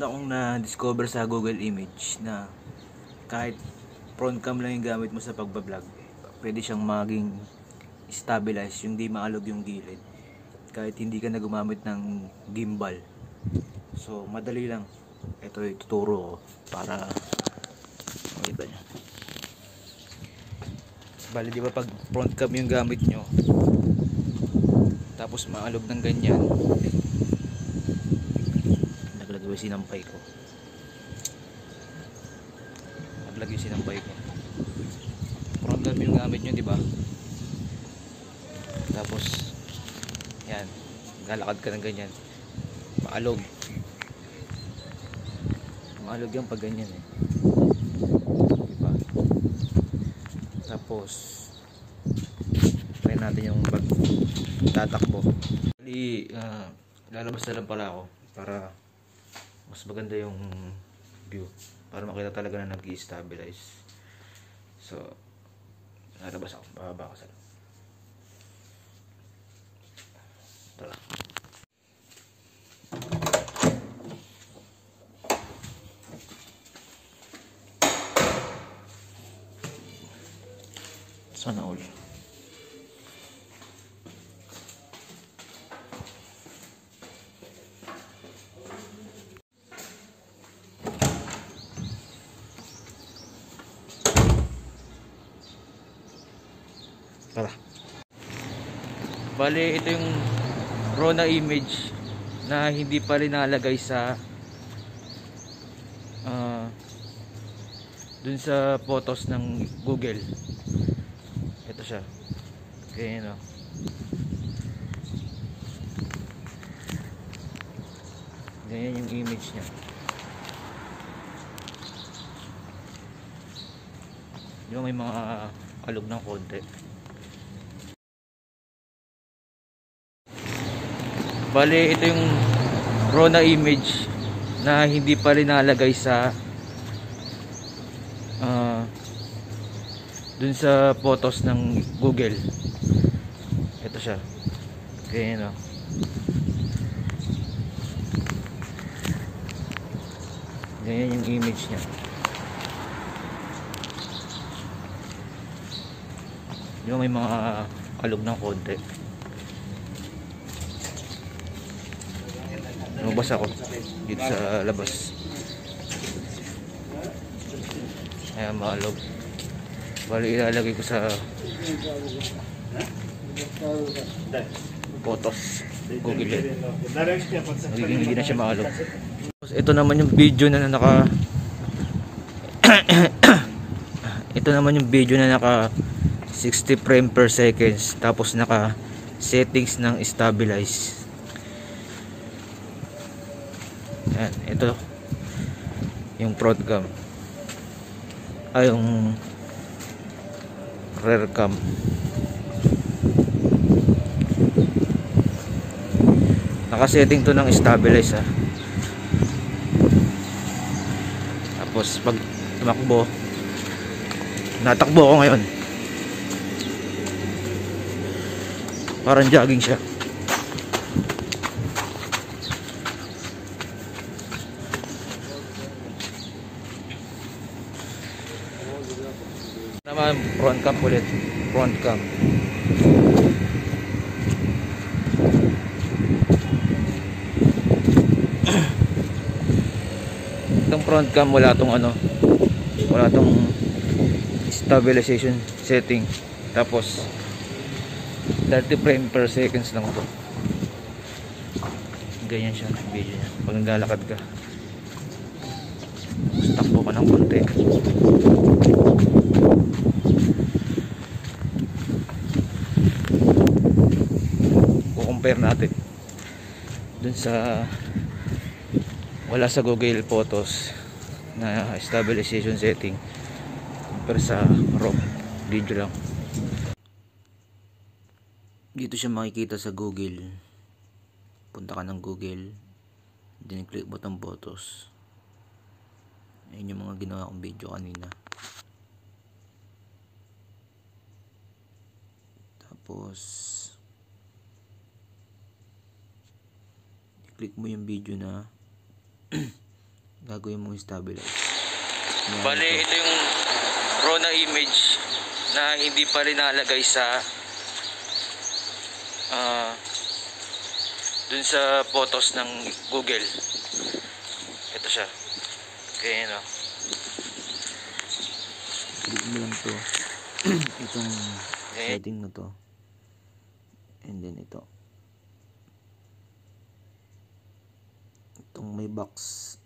meron akong na-discover sa Google Image na kahit front cam lang yung gamit mo sa pagbablog, pwede siyang maging stabilize, yung di maalog yung gilid. Kahit hindi ka na gumamit ng gimbal. So, madali lang. Ito ituturo ko para makita nyo. Bali, di ba pag front cam yung gamit nyo, tapos maalog ng ganyan, yung sinampay ko. Naglagay yung sinampay ko. Front cam yung gamit nyo di ba? Tapos yan. Galakad ka ng ganyan. Maalog. Maalog yan pag ganyan eh. Diba tapos try natin yung pag tatakbo Bali, ah, lalabas na lang pala ako para mas maganda yung view para makita talaga na nag-stabilize so lalabas ako. Bababa ako sa loob. Tara. Sana all Bale, ito yung raw na image na hindi pa rin nalagay sa ah, dun sa photos ng Google. Ito siya. Ganyan o. Ganyan yung image niya. Ba may mga alog ng konti. Bale, ito yung raw na image na hindi pa rin nalagay sa ah, dun sa photos ng Google. Ito siya. Ganyan o. Ganyan yung image niya. Ba may mga alog ng konti. Lumabas ako dito sa labas. Ayan, maalog. Bali, ilalagay ko sa photos. Google yan. Magiging hindi na siya maalog. Ito naman yung video na naka Ito naman yung video na naka 60 frame per seconds tapos naka settings ng stabilize. Yan, ito yung front cam. Ay, yung rear cam. Nakasetting to ng stabilize ha. Tapos pag tumakbo, natakbo ako ngayon. Parang jogging siya. Naman front cam ulit. Front cam. Itong front cam wala tong ano wala tong stabilization setting. Tapos 30 frame per seconds lang to. Ganyan siya video niya. Pag naglalakad ka tapos takbo ka ng konti compare natin. Dun sa wala sa Google Photos na stabilization setting compare sa RAW video lang. Dito siya makikita sa Google. Punta ka ng Google. Then click button photos. Ayun yung mga ginawa kong video kanina. Tapos click mo yung video na gagawin mong stabilize. Yan, Bale, ito. ito yung raw na image na hindi pa rin nalagay sa ah dun sa photos ng Google. Ito siya. Kaya no. Click mo lang to. Itong Eh. setting na to. And then ito. Itong may box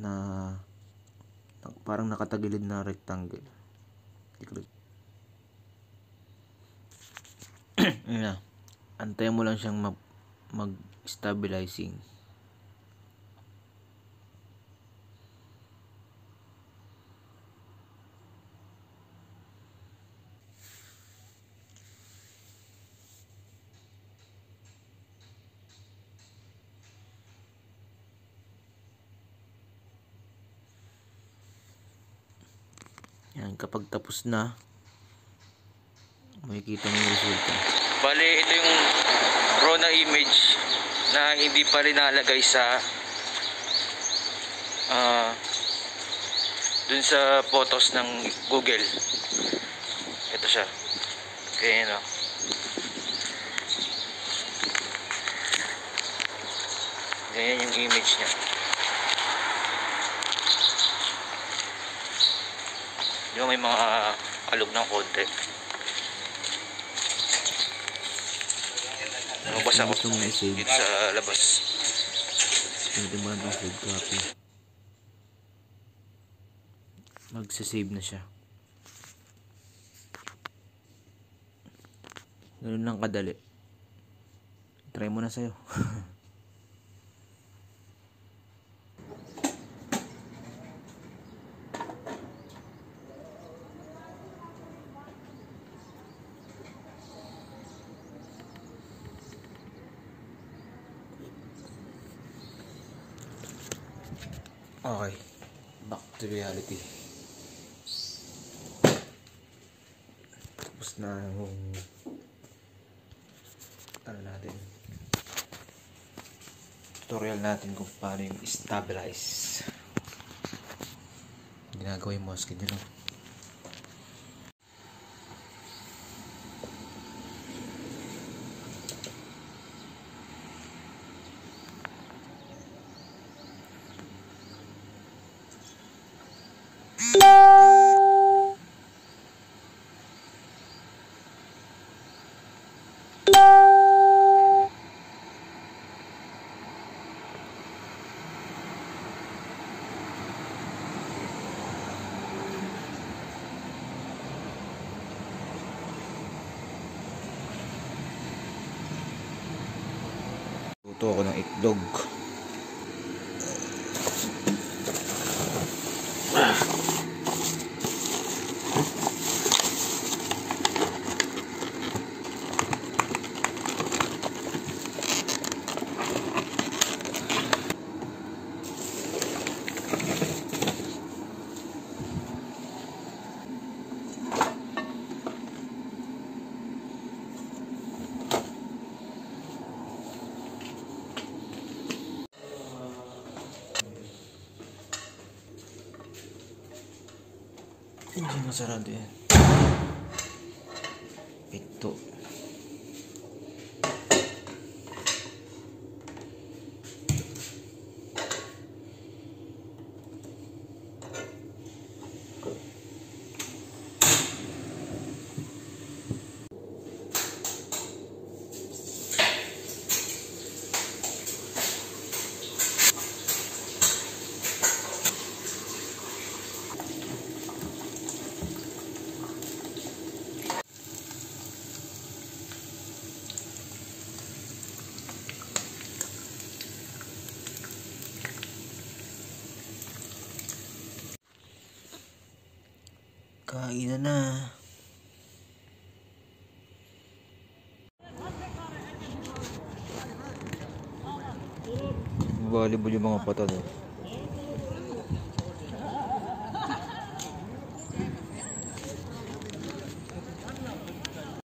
na, parang nakatagilid na rectangle. I-click. Na. Antayin mo lang siyang mag, mag-stabilizing. Yan, kapag tapos na, makikita mo yung resulta. Bale, ito yung raw na image na hindi pa rin nalagay sa ah dun sa photos ng Google. Ito siya. Kaya no. Ganyan yung image niya. Yung may mga alog ng konti. Lumabas ako dito sa labas. Pwede mo lang itong save copy. Magsasave na siya. Ganun lang kadali. Try mo na sa'yo. okay. Back to reality. Tapos na yung ano natin tutorial natin kung paano yung stabilize ginagawa yung mouse ganyan lang Luto ako ng itlog. Hindi masarado yan. Kain na na. Volleyball yung mga pata no.